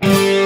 Yeah.